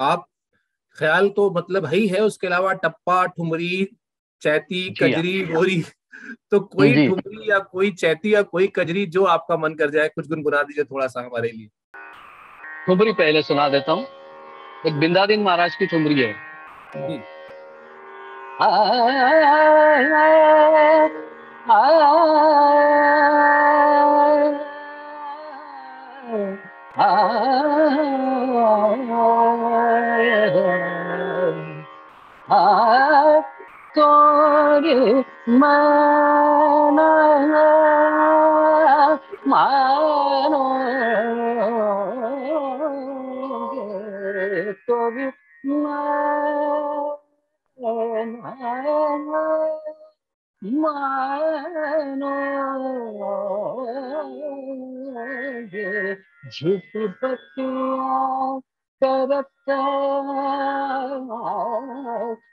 आप ख्याल तो मतलब है ही है उसके अलावा टप्पा ठुमरी चैती हाँ। कजरी बोरी तो कोई ठुमरी या कोई चैती या कोई कजरी जो आपका मन कर जाए कुछ गुनगुना दीजिए थोड़ा सा हमारे लिए ठुमरी पहले सुना देता हूँ एक बिंदादीन महाराज की ठुमरी है माना kori manala mano kori manala mano jhut patiya karta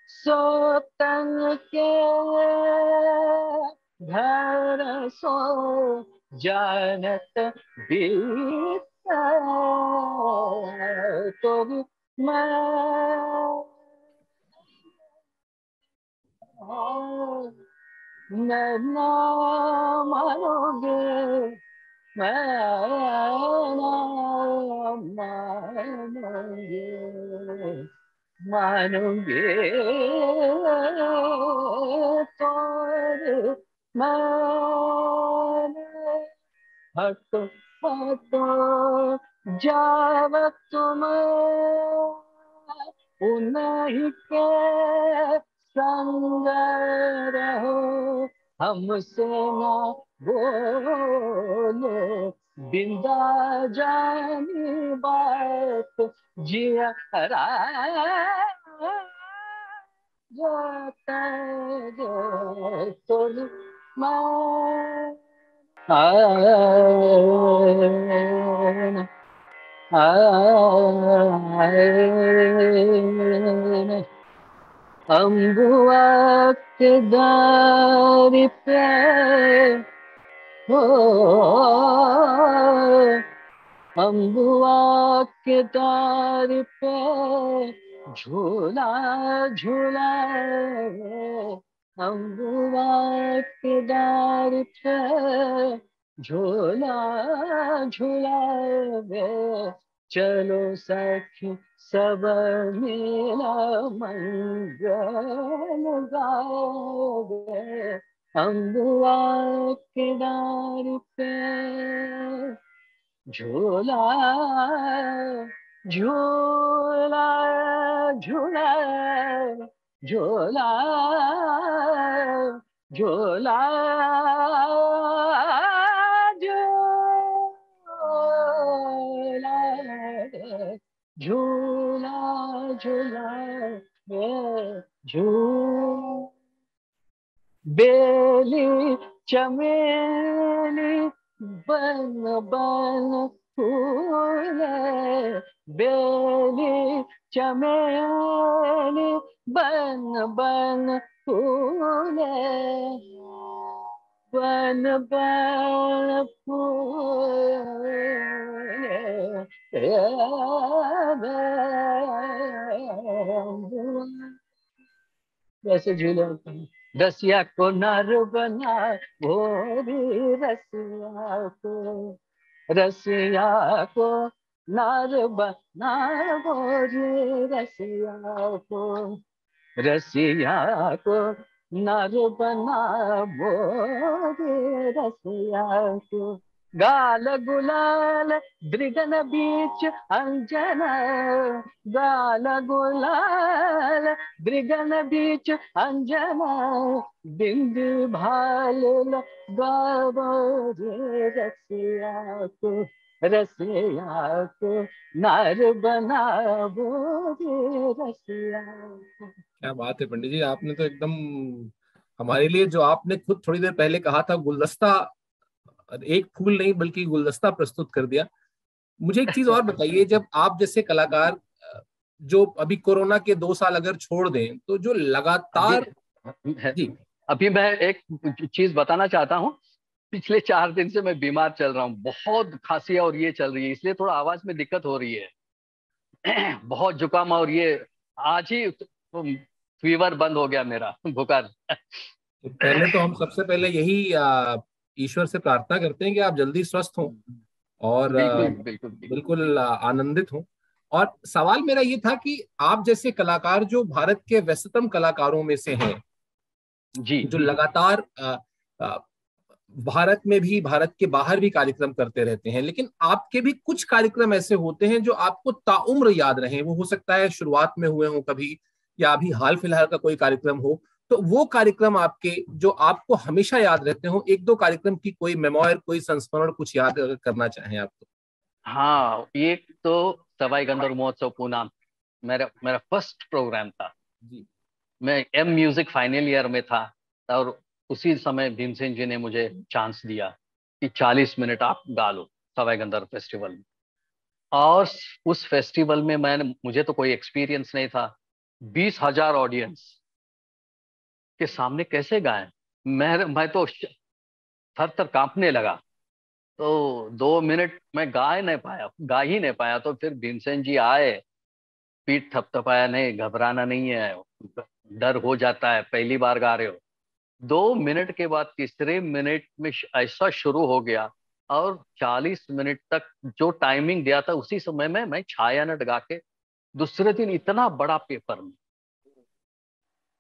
सो तन के घर सो जानत बीता तो मैं ना मानोगे मानोगे मानोगे तोर मान हट हटो जाव तुम। उन्हीं के संग रहो हमसे ना बोलो बिंदा जानी बात जिया अम्बुआ दार पे हो। अम्बुआ के दार पे झूला झूला अम्बुआ के दार पे झूला झूला वे चलो सखी, सब मेरा मंगल गाओगे। अम्बुआ के डार पे झूला झूला झूला झूला झूला झूला झूला झूला बेली चमेली Bana bana söyle beni cemeli bana bana söyle bana bana söyle ya. रसिया को नर बना भोरी रसिया को रसिया को नर बना भोरी रसिया को रसिया को नर बना भोरी रसिया को। गाल गुलाल, दृगन बीच अंजन। गाल गुलाल, दृगन बीच अंजन। बिंद भाल रसिया को रसिया को नार बनावो रे रसिया क्या बात है पंडित जी, आपने तो एकदम हमारे लिए जो आपने खुद थोड़ी देर पहले कहा था, गुलदस्ता एक फूल नहीं बल्कि गुलदस्ता प्रस्तुत कर दिया। मुझे एक चीज़ और बताइए जब आप जैसे कलाकार जो अभी कोरोना के दो साल अगर छोड़ दें तो जो लगातार जी। अभी मैं एक चीज़ बताना चाहता हूँ। पिछले चार दिन से मैं बीमार चल रहा हूँ बहुत खांसी और ये चल रही है इसलिए थोड़ा आवाज़ में दिक्कत हो रही है। बहुत जुकाम और ये आज ही फीवर बंद हो गया मेरा बुखार। तो पहले तो हम सबसे पहले यही ईश्वर से प्रार्थना करते हैं कि आप जल्दी स्वस्थ हों और बिल्कुल बिल्कुल, बिल्कुल। आनंदित हों। और सवाल मेरा ये था कि आप जैसे कलाकार जो भारत के व्यस्ततम कलाकारों में से हैं जी। जो लगातार भारत में भी भारत के बाहर भी कार्यक्रम करते रहते हैं लेकिन आपके भी कुछ कार्यक्रम ऐसे होते हैं जो आपको ताउम्र याद रहे? वो हो सकता है शुरुआत में हुए हो कभी या अभी हाल फ़िलहाल का कोई कार्यक्रम हो तो वो कार्यक्रम आपके जो आपको हमेशा याद रहते हो एक दो कार्यक्रम की कोई मेमोर कोई संस्मरण कुछ याद करना चाहें आप तो। हाँ एक तो सवाई गंधर्व महोत्सव पूना मेरा मेरा फ़र्स्ट प्रोग्राम था। जी। मैं एम म्यूज़िक फाइनल ईयर में था और उसी समय भीमसेन जी ने मुझे चांस दिया कि 40 मिनट आप गा लो सवाई गंधर्व फेस्टिवल में। और उस फेस्टिवल में मैंने मुझे तो कोई एक्सपीरियंस नहीं था। बीस हज़ार ऑडियंस के सामने कैसे गाए? मैं मैं तो थर थर कांपने लगा। तो दो मिनट में गा ही नहीं पाया, गा ही नहीं पाया। तो फिर भीमसेन जी आए। पीठ थपथपाया, नहीं, घबराना नहीं है। डर हो जाता है, पहली बार गा रहे हो। दो मिनट के बाद तीसरे मिनट में ऐसा शुरू हो गया और 40 मिनट तक जो टाइमिंग दिया था, उसी समय में मैं छाया नट गा के दूसरे दिन इतना बड़ा पेपर में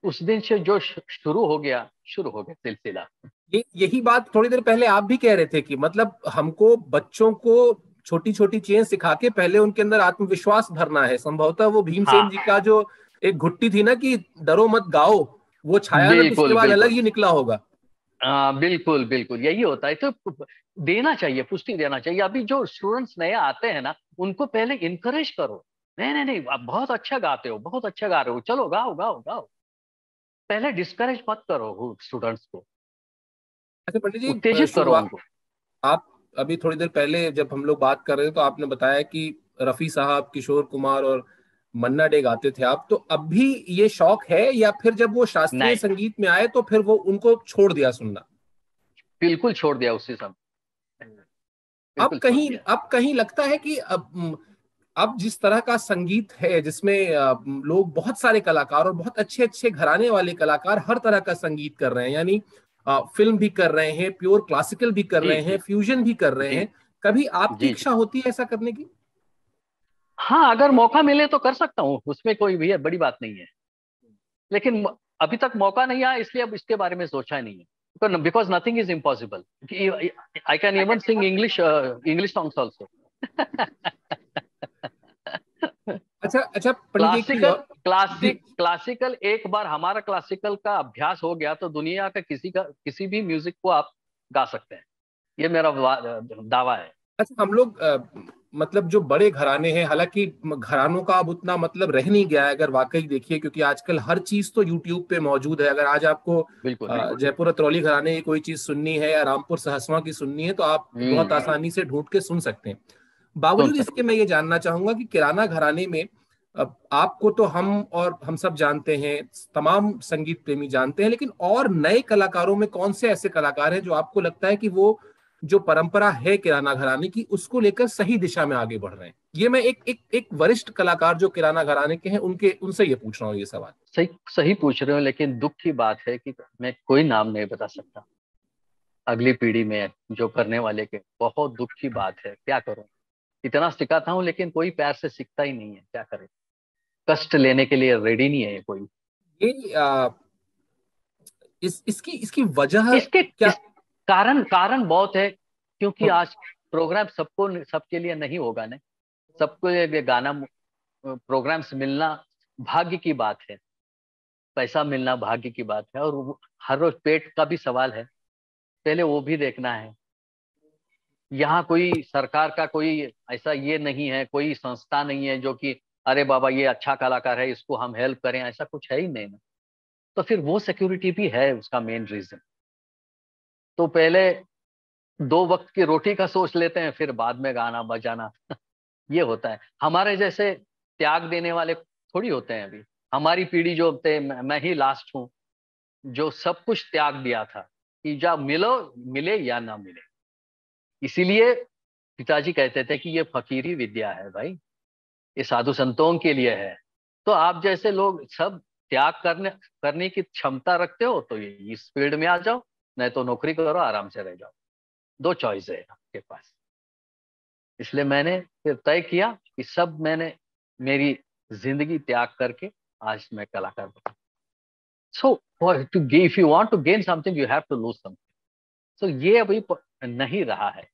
उस दिन से जो शुरू हो गया शुरू हो गया सिलसिला। ये यही बात थोड़ी देर पहले आप भी कह रहे थे कि मतलब हमको बच्चों को छोटी छोटी चीज़ें सिखा के पहले उनके अंदर आत्मविश्वास भरना है। संभवतः वो भीमसेन हाँ। जी का जो एक घुट्टी थी ना कि डरो मत गाओ वो छाया उसके बाद अलग ही निकला होगा। आ, बिल्कुल बिल्कुल यही होता है। तो देना चाहिए पुष्टि देना चाहिए। अभी जो स्टूडेंट्स नए आते हैं ना उनको पहले इनकरेज करो। नहीं नहीं नहीं आप बहुत अच्छा गाते हो बहुत अच्छा गा रहे हो। चलो गाओ गाओ गाओ। पहले डिस्करेज मत करो स्टूडेंट्स को। अच्छा पंडित जी उत्तेजित करो उनको। आप अभी थोड़ी देर पहले जब हम लोग बात कर रहे थे तो आपने बताया कि रफी साहब किशोर कुमार और मन्ना डे गाते थे आप तो अब भी ये शौक है या फिर जब वो शास्त्रीय संगीत में आए तो फिर वो उनको छोड़ दिया सुनना? बिल्कुल छोड़ दिया उसी समय। अब कहीं अब कहीं लगता है कि अब अब जिस तरह का संगीत है जिसमें लोग बहुत सारे कलाकार और बहुत अच्छे अच्छे घराने वाले कलाकार हर तरह का संगीत कर रहे हैं यानी फ़िल्म भी कर रहे हैं प्योर क्लासिकल भी कर रहे हैं फ्यूजन भी कर रहे हैं कभी आपकी इच्छा होती है ऐसा करने की? हाँ अगर मौका मिले तो कर सकता हूँ उसमें कोई भी है बड़ी बात नहीं है। लेकिन अभी तक मौका नहीं आया इसलिए अब इसके बारे में सोचा नहीं है। Because nothing is impossible I can even sing English English songs also अच्छा अच्छा क्लासिकल क्लासिक क्लासिकल एक बार हमारा क्लासिकल का अभ्यास हो गया तो दुनिया का किसी का किसी भी म्यूज़िक को आप गा सकते हैं। ये मेरा दावा है। अच्छा हम लोग मतलब जो बड़े घराने हैं हालाँकि घरानों का अब उतना मतलब रह नहीं गया है अगर वाकई देखिए क्योंकि आजकल हर चीज़ तो यूट्यूब पे मौजूद है। अगर आज आपको जयपुर अतरौली घराने की कोई चीज़ सुननी है या रामपुर सहसवा की सुननी है तो आप हम्म। बहुत आसानी से ढूंढ के सुन सकते हैं। बावजूद इसके मैं ये जानना चाहूँगा कि किराना घराने में आपको तो हम और हम सब जानते हैं तमाम संगीत प्रेमी जानते हैं लेकिन और नए कलाकारों में कौन से ऐसे कलाकार हैं जो आपको लगता है कि वो जो परंपरा है किराना घराने की उसको लेकर सही दिशा में आगे बढ़ रहे हैं? ये मैं एक एक एक वरिष्ठ कलाकार जो किराना घराने के हैं उनके उनसे ये पूछ रहा हूँ ये सवाल। सही सही पूछ रहे हो लेकिन दुख की बात है कि मैं कोई नाम नहीं बता सकता। अगली पीढ़ी में जो करने वाले के बहुत दुख की बात है क्या करूँ? इतना सिखाता हूँ लेकिन कोई प्यार से सीखता ही नहीं है क्या करे? कष्ट लेने के लिए रेडी नहीं है कोई। ये आ, इस इसकी इसकी वजह इसके क्या? इस, कारण कारण बहुत है क्योंकि हाँ। आज प्रोग्राम सबको सबके लिए नहीं होगा ना। सबको ये गाना प्रोग्राम्स मिलना भाग्य की बात है। पैसा मिलना भाग्य की बात है और हर रोज पेट का भी सवाल है। पहले वो भी देखना है। यहाँ कोई सरकार का कोई ऐसा ये नहीं है, कोई संस्था नहीं है जो कि, अरे बाबा, ये अच्छा कलाकार है, इसको हम हेल्प करें, ऐसा कुछ है ही नहीं ना। तो फिर वो सिक्योरिटी भी है उसका मेन रीजन तो पहले दो वक्त की रोटी का सोच लेते हैं, फिर बाद में गाना बजाना। ये होता है। हमारे जैसे त्याग देने वाले थोड़ी होते हैं अभी। हमारी पीढ़ी जो होते मैं ही लास्ट हूँ, जो सब कुछ त्याग दिया था कि जब मिलो, मिले या ना मिले। इसीलिए पिताजी कहते थे कि ये फकीरी विद्या है भाई, ये साधु संतों के लिए है। तो आप जैसे लोग सब त्याग करने करने की क्षमता रखते हो तो ये इस फ़ील्ड में आ जाओ, नहीं तो नौकरी करो, आराम से रह जाओ। दो चॉइस है आपके पास। इसलिए मैंने फिर तय किया कि सब मैंने मेरी ज़िंदगी त्याग करके आज मैं कलाकार बना। So to if you want to gain something you have to lose something so ये अभी नहीं रहा है।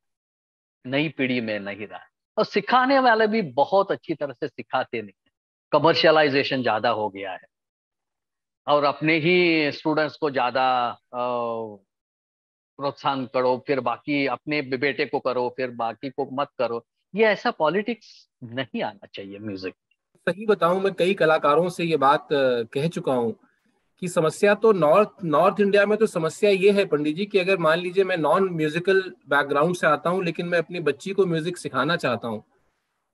नई पीढ़ी में नहीं रहा है। और सिखाने वाले भी बहुत अच्छी तरह से सिखाते नहीं कमर्शियलाइजेशन ज़्यादा हो गया है। और अपने ही स्टूडेंट्स को ज़्यादा प्रोत्साहन करो, फिर बाकी अपने बेटे को करो, फिर बाकी को मत करो। ये ऐसा पॉलिटिक्स नहीं आना चाहिए म्यूज़िक सही बताऊँ, मैं कई कलाकारों से ये बात कह चुका हूँ। कि समस्या तो नॉर्थ नॉर्थ इंडिया में तो समस्या ये है पंडित जी कि अगर मान लीजिए मैं नॉन म्यूजिकल बैकग्राउंड से आता हूँ लेकिन मैं अपनी बच्ची को म्यूज़िक सिखाना चाहता हूँ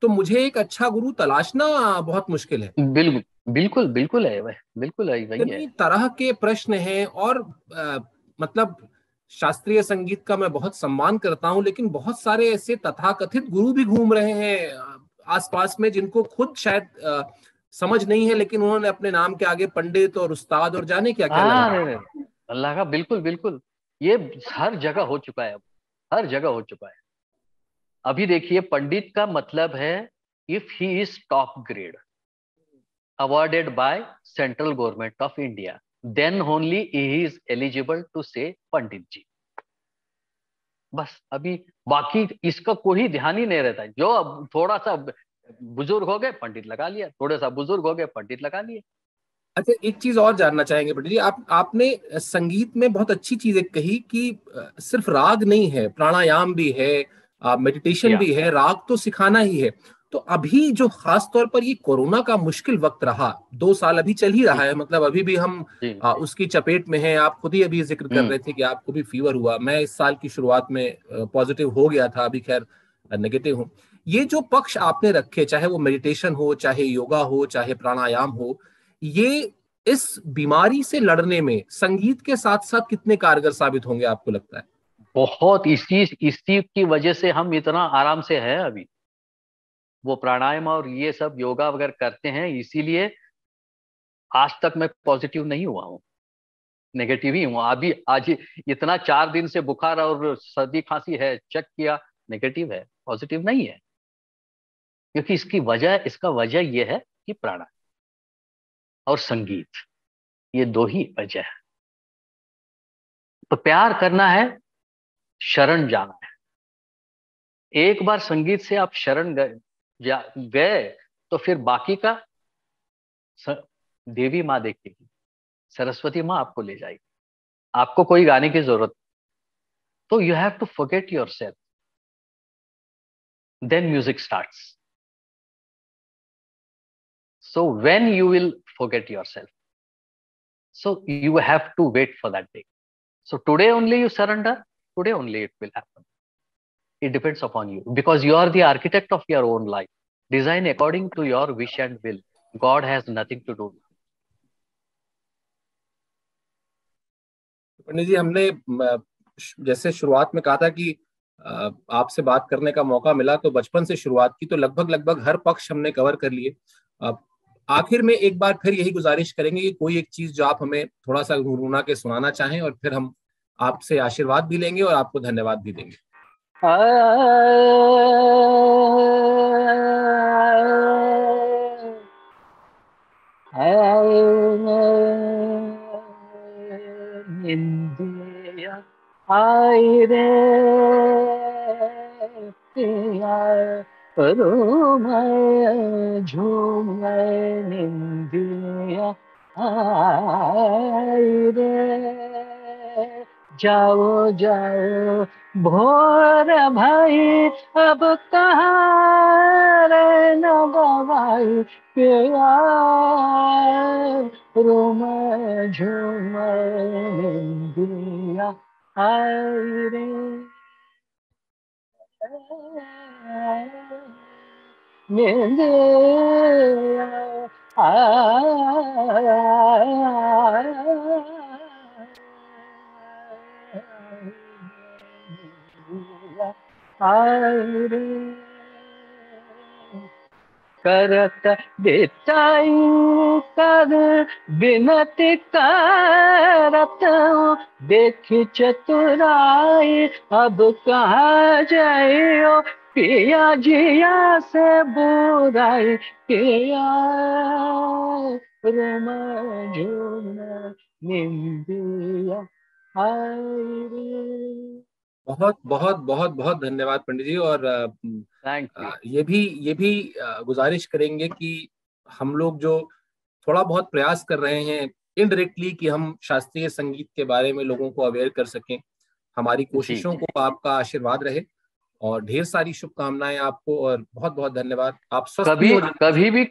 तो मुझे एक अच्छा गुरु तलाशना बहुत मुश्किल है। बिल्कुल बिल्कुल बिल्कुल है वह बिल्कुल है वही है। तरह के प्रश्न हैं और आ, मतलब शास्त्रीय संगीत का मैं बहुत सम्मान करता हूँ लेकिन बहुत सारे ऐसे तथाकथित गुरु भी घूम रहे हैं आसपास में जिनको खुद शायद समझ नहीं है लेकिन उन्होंने अपने नाम के आगे पंडित और उस्ताद और जाने क्या क्या हाँ, अल्लाह का बिल्कुल बिल्कुल। ये हर जगह हो चुका है हर जगह हो चुका है। अभी देखिए पंडित का मतलब है if he is top grade awarded by central government of India then only he is eligible to say Pandit ji बस अभी बाकी इसका कोई ध्यान ही नहीं रहता। जो अब थोड़ा सा बुज़ुर्ग हो गए पंडित लगा लिया। थोड़े सा बुज़ुर्ग हो गए पंडित लगा लिए। अच्छा एक चीज़ और जानना चाहेंगे पंडित जी आप आपने संगीत में बहुत अच्छी चीज़ एक कही कि सिर्फ़ राग नहीं है प्राणायाम भी है मेडिटेशन भी है राग तो सिखाना ही है। तो अभी जो खास तौर पर ये कोरोना का मुश्किल वक्त रहा दो साल अभी चल ही रहा है मतलब अभी भी हम आ, उसकी चपेट में हैं आप खुद ही अभी ज़िक्र कर हम्म। रहे थे कि आपको भी फीवर हुआ। मैं इस साल की शुरुआत में पॉजिटिव हो गया था अभी खैर नेगेटिव हूँ। ये जो पक्ष आपने रखे, चाहे वो मेडिटेशन हो, चाहे योगा हो, चाहे प्राणायाम हो, ये इस बीमारी से लड़ने में, संगीत के साथ साथ कितने कारगर साबित होंगे आपको लगता है? बहुत इसी इसी की वजह से हम इतना आराम से है अभी। वो प्राणायाम और ये सब योगा वगैरह करते हैं, इसीलिए आज तक मैं पॉजिटिव नहीं हुआ हूँ। नेगेटिव ही हूँ। अभी, आज इतना चार दिन से बुखार और सर्दी खांसी है चेक किया नेगेटिव है पॉजिटिव नहीं है। क्योंकि इसकी वजह, इसका वजह यह है कि प्राणायाम और संगीत, ये दो ही वजह है। तो प्यार करना है, शरण जाना है। एक बार संगीत से आप शरण गए गए तो फिर बाकी का देवी माँ देखेगी, सरस्वती माँ आपको ले जाएगी। आपको कोई गाने की ज़रूरत तो you have to forget yourself then music starts So when you will forget yourself. So you have to wait for that day. So today only you surrender, today only it will happen. It depends upon you because you are the architect of your own life. Design according to your wish and will. God has nothing to do. Pandit ji हमने जैसे शुरुआत में कहा था कि आपसे बात करने का मौका मिला तो बचपन से शुरुआत की तो लगभग लगभग हर पक्ष हमने कवर कर लिए आखिर में एक बार फिर यही गुजारिश करेंगे कि कोई एक चीज़ जो आप हमें थोड़ा सा गुनगुना के सुनाना चाहें और फिर हम आपसे आशीर्वाद भी लेंगे और आपको धन्यवाद भी देंगे आई रे मैं झूम निंदिया रे जाओ जाओ भोर भाई अब कहाँ रहना गवाई पिया रोम झूम निंदिया आई रे आ करत बेचाई कर बिनती करत देख चतुराई अब कहा जाइयो पिया जिया से बुराई पिया रमा झूम निंदिया बहुत बहुत बहुत बहुत धन्यवाद पंडित जी और ये भी ये भी गुजारिश करेंगे कि हम लोग जो थोड़ा बहुत प्रयास कर रहे हैं इनडायरेक्टली कि हम शास्त्रीय संगीत के बारे में लोगों को अवेयर कर सकें। हमारी कोशिशों को आपका आशीर्वाद रहे। और ढेर सारी शुभकामनाएँ आपको और बहुत बहुत धन्यवाद। आप कभी कभी भी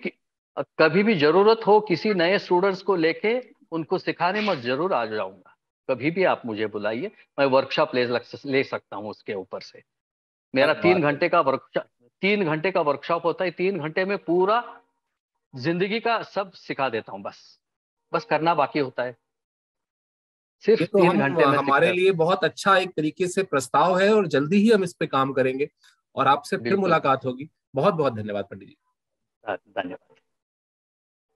कभी भी ज़रूरत हो किसी नए स्टूडेंट्स को लेके उनको सिखाने में ज़रूर आ जाऊँगा। कभी भी आप मुझे बुलाइए मैं वर्कशॉप ले ले सकता हूँ उसके ऊपर से। मेरा तीन घंटे का वर्कशॉप तीन घंटे का वर्कशॉप होता है तीन घंटे में पूरा ज़िंदगी का सब सिखा देता हूँ बस। बस करना बाकी होता है। सिर्फ़ तो तीन घंटे में हमारे लिए बहुत अच्छा एक तरीके से प्रस्ताव है और जल्दी ही हम इस पे काम करेंगे। और आपसे फिर मुलाकात होगी। बहुत बहुत धन्यवाद पंडित जी। धन्यवाद।